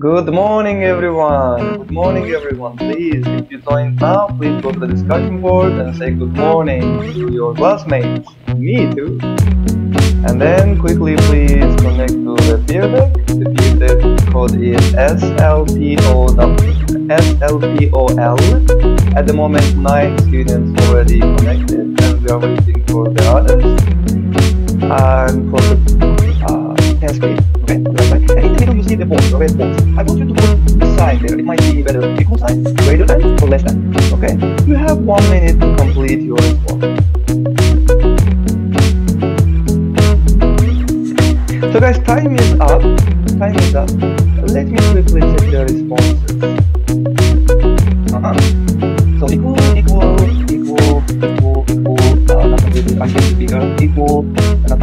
Good morning everyone! Good morning everyone! Please, if you join now, please go to the discussion board and say good morning to your classmates. Me too! And then quickly please connect to the Pear Deck. The Pear Deck code is SLPOL. SLPOL. At the moment, 9 students already connected and we are waiting for the others. And for the uh, test screen, okay? You see the box, the red. I want you to put the sign there. It might be better equal sign, greater than, or less than. Okay? You have one minute to complete your response. So guys, time is up. Time is up. Let me quickly check the responses. Uh-huh. So equal, equal, equal, equal, equal, uh, not completely, I uh, equal, not